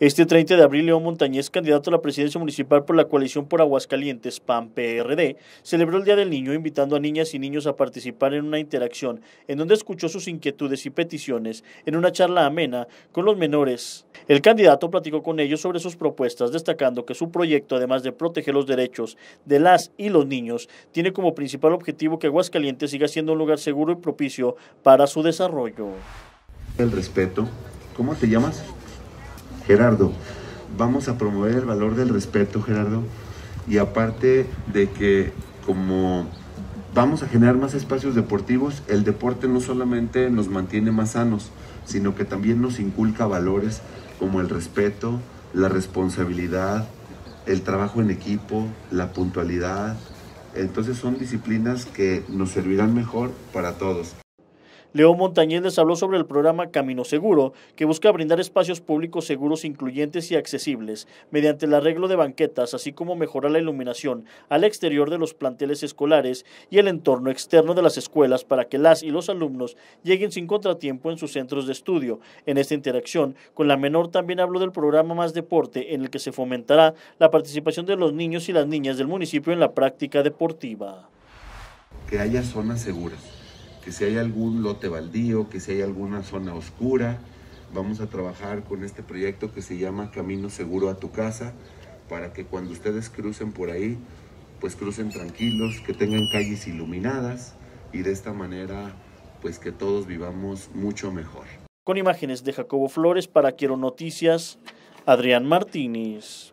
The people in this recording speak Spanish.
Este 30 de abril, León Montañez, candidato a la presidencia municipal por la coalición por Aguascalientes, PAN-PRD, celebró el Día del Niño invitando a niñas y niños a participar en una interacción en donde escuchó sus inquietudes y peticiones en una charla amena con los menores. El candidato platicó con ellos sobre sus propuestas, destacando que su proyecto, además de proteger los derechos de las y los niños, tiene como principal objetivo que Aguascalientes siga siendo un lugar seguro y propicio para su desarrollo. El respeto. ¿Cómo te llamas? Gerardo, vamos a promover el valor del respeto, Gerardo, y aparte de que como vamos a generar más espacios deportivos, el deporte no solamente nos mantiene más sanos, sino que también nos inculca valores como el respeto, la responsabilidad, el trabajo en equipo, la puntualidad. Entonces son disciplinas que nos servirán mejor para todos. León Montañez les habló sobre el programa Camino Seguro, que busca brindar espacios públicos seguros, incluyentes y accesibles, mediante el arreglo de banquetas, así como mejorar la iluminación al exterior de los planteles escolares y el entorno externo de las escuelas para que las y los alumnos lleguen sin contratiempo en sus centros de estudio. En esta interacción con la menor también habló del programa Más Deporte, en el que se fomentará la participación de los niños y las niñas del municipio en la práctica deportiva. Que haya zonas seguras que si hay algún lote baldío, que si hay alguna zona oscura, vamos a trabajar con este proyecto que se llama Camino Seguro a tu casa, para que cuando ustedes crucen por ahí, pues crucen tranquilos, que tengan calles iluminadas y de esta manera, pues que todos vivamos mucho mejor. Con imágenes de Jacobo Flores para Quiero Noticias, Adrián Martínez.